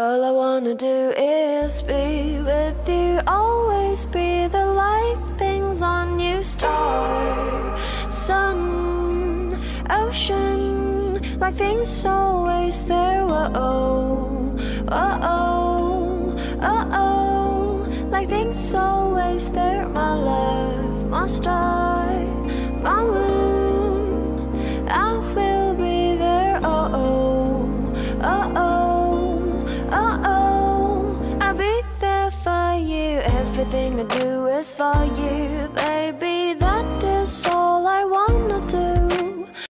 All I wanna do is be with you, always be the light things on you, star, sun, ocean, like things always there. Whoa, oh, oh, oh, oh, like things always there. My love, my star, my moon, I will be there. Oh, oh, oh, oh. Oh Everything I do is for you.